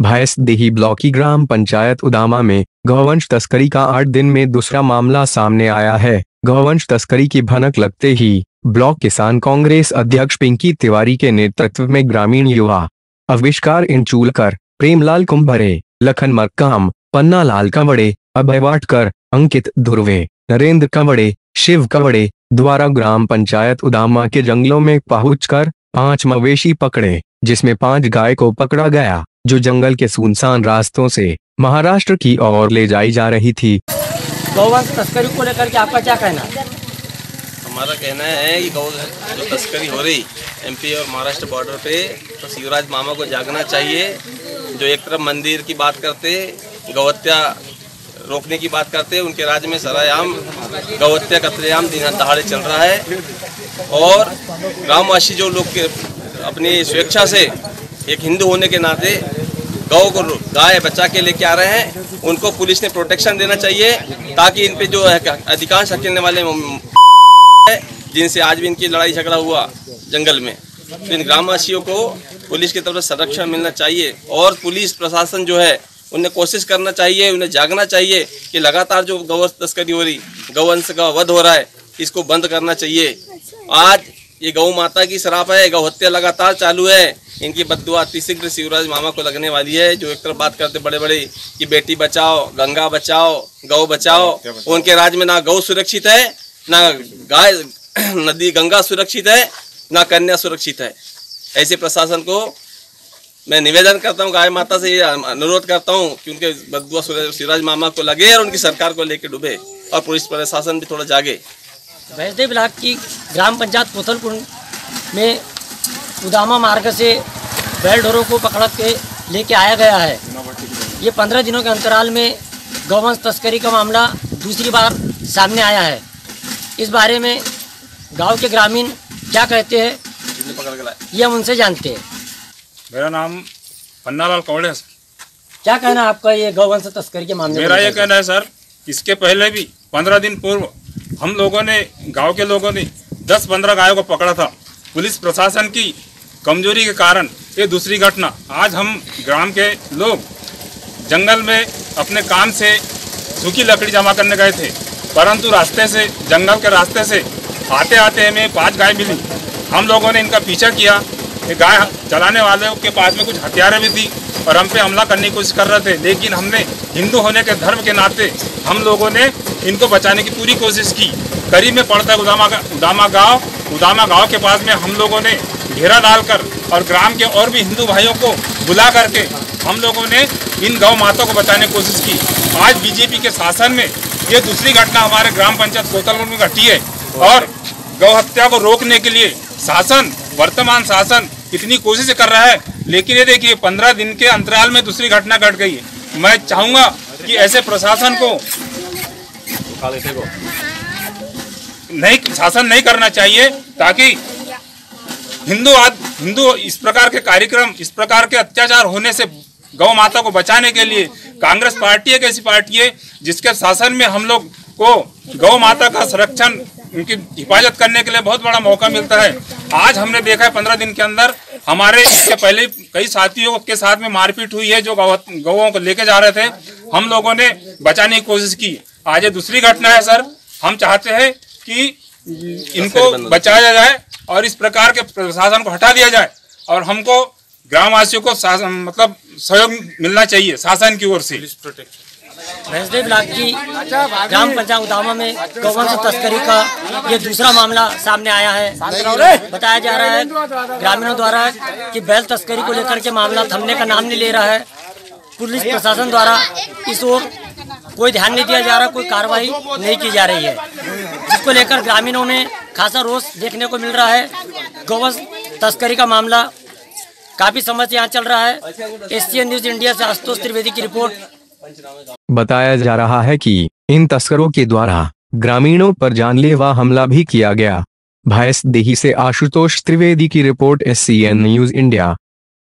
भैंस देही ब्लॉक ग्राम पंचायत उदामा में गौवंश तस्करी का आठ दिन में दूसरा मामला सामने आया है। गौवंश तस्करी की भनक लगते ही ब्लॉक किसान कांग्रेस अध्यक्ष पिंकी तिवारी के नेतृत्व में ग्रामीण युवा अविष्कार इंचूलकर, प्रेमलाल कुंभरे, लखन मक्काम पन्ना लाल कंवड़े, अभय वाटकर, अंकित धुर्वे नरेंद्र कंवड़े, शिव कंवड़े द्वारा ग्राम पंचायत उदामा के जंगलों में पहुंचकर पाँच मवेशी पकड़े, जिसमें पाँच गाय को पकड़ा गया। जो जंगल के सुनसान रास्तों से महाराष्ट्र की ओर ले जाई जा रही थी। गौवंश तस्करी को लेकर के आपका क्या कहना है? हमारा कहना है कि गौ जो तस्करी हो रही एमपी और महाराष्ट्र बॉर्डर पे तो शिवराज मामा को जागना चाहिए। जो एक तरफ़ मंदिर की बात करते गौहत्या रोकने की बात करते उनके राज्य में सरायाम गौहत्या कतलेआम दिन दहाड़े चल रहा है। और ग्रामवासी जो लोग के अपनी स्वेच्छा से एक हिंदू होने के नाते गौ को गाय बच्चा के लेके आ रहे हैं। उनको पुलिस ने प्रोटेक्शन देना चाहिए ताकि इन पे जो है अधिकांश हकेलने वाले जिनसे आज भी इनकी लड़ाई झगड़ा हुआ जंगल में। तो इन ग्रामवासियों को पुलिस की तरफ़ से संरक्षण मिलना चाहिए और पुलिस प्रशासन जो है, उन्हें कोशिश करना चाहिए, उन्हें जागना चाहिए कि लगातार जो गौ तस्करी हो रही, गौवंश का वध हो रहा है, इसको बंद करना चाहिए। आज ये गौ माता की शराब है, गौ हत्या लगातार चालू है। इनकी बदुआ अतिशीघ्र शिवराज मामा को लगने वाली है जो एक तरफ़ बात करते बड़े बड़े कि बेटी बचाओ गंगा बचाओ गौ बचाओ। उनके राज्य में ना गौ सुरक्षित है ना गाय नदी गंगा सुरक्षित है ना कन्या सुरक्षित है। ऐसे प्रशासन को मैं निवेदन करता हूँ गाय माता से ये अनुरोध करता हूँ कि उनके बदुआ शिवराज मामा को लगे और उनकी सरकार को लेकर डूबे और पुलिस प्रशासन भी थोड़ा जागे। वैष्णदेव ब्लॉक की ग्राम पंचायत कोथलपुर में उदामा मार्ग से बैल ढोरों को पकड़ के लेके आया गया है। ये पंद्रह दिनों के अंतराल में गौवंश तस्करी का मामला दूसरी बार सामने आया है। इस बारे में गाँव के ग्रामीण क्या कहते हैं ये हम उनसे जानते हैं। मेरा नाम पन्नालाल कौड़े क्या कहना है आपका ये गौवंश तस्करी के मामले मेरा ये कहना है सर इसके पहले भी पंद्रह दिन पूर्व हम लोगों ने गाँव के लोगों ने दस पंद्रह गायों को पकड़ा था। पुलिस प्रशासन की कमज़ोरी के कारण ये दूसरी घटना, आज हम ग्राम के लोग जंगल में अपने काम से सूखी लकड़ी जमा करने गए थे, परंतु रास्ते से, जंगल के रास्ते से आते आते हमें पाँच गाय मिली। हम लोगों ने इनका पीछा किया कि गाय चलाने वाले के पास में कुछ हथियारें भी थी और हम पे हमला करने की कोशिश कर रहे थे। लेकिन हमने हिंदू होने के धर्म के नाते हम लोगों ने इनको बचाने की पूरी कोशिश की। करीब में पड़ता है उदामा उदामा गाँव। उदामा गाँव के पास में हम लोगों ने घेरा डालकर और ग्राम के और भी हिंदू भाइयों को बुला करके हम लोगों ने इन गौ माता को बचाने की कोशिश की। आज बीजेपी के शासन में ये दूसरी घटना हमारे ग्राम पंचायत कोतलपुर में घटी है और गौ हत्या को रोकने के लिए शासन, वर्तमान शासन इतनी कोशिश कर रहा है, लेकिन ये देखिए, पंद्रह दिन के अंतराल में दूसरी घटना घट गई है। मैं चाहूँगा कि ऐसे प्रशासन को नहीं, शासन नहीं करना चाहिए, ताकि हिंदू आद, हिंदू इस प्रकार के कार्यक्रम, इस प्रकार के अत्याचार होने से गौ माता को बचाने के लिए, कांग्रेस पार्टी एक ऐसी पार्टी है, जिसके शासन में हम लोग को गौ माता का संरक्षण, उनकी हिफाजत करने के लिए बहुत बड़ा मौका मिलता है। आज हमने देखा है पंद्रह दिन के अंदर हमारे इसके पहले कई साथियों के साथ में मारपीट हुई है जो गौ को लेके जा रहे थे। हम लोगों ने बचाने की कोशिश की। आज ये दूसरी घटना है सर। हम चाहते हैं कि इनको बचाया जाए और इस प्रकार के प्रशासन को हटा दिया जाए और हमको ग्रामवासियों को मतलब सहयोग मिलना चाहिए शासन की ओर से। भैंसदेव ब्लॉक की ग्राम पंचायत उदामा में गौवंश तस्करी का ये दूसरा मामला सामने आया है? बताया जा रहा है ग्रामीणों द्वारा कि बैल तस्करी को लेकर के मामला थमने का नाम नहीं ले रहा है। पुलिस प्रशासन द्वारा इस ओर कोई ध्यान नहीं दिया जा रहा, कोई कार्रवाई नहीं की जा रही है। जिसको लेकर ग्रामीणों में खासा रोष देखने को मिल रहा है। गौवंश तस्करी का मामला काफ़ी समय से यहाँ चल रहा है। एशियन न्यूज़ इंडिया से आशुतोष त्रिवेदी की रिपोर्ट। बताया जा रहा है कि इन तस्करों के द्वारा ग्रामीणों पर जानलेवा हमला भी किया गया। भैंस देही से आशुतोष त्रिवेदी की रिपोर्ट एससीएन न्यूज़ इंडिया।